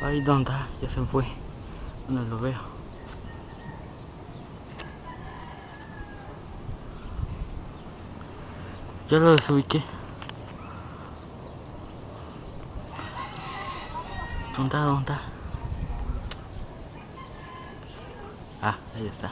Ahí donde ya se fue. No lo veo. Ya lo desubiqué. ¿Dónde está? ¿Dónde está? Ah, ahí está.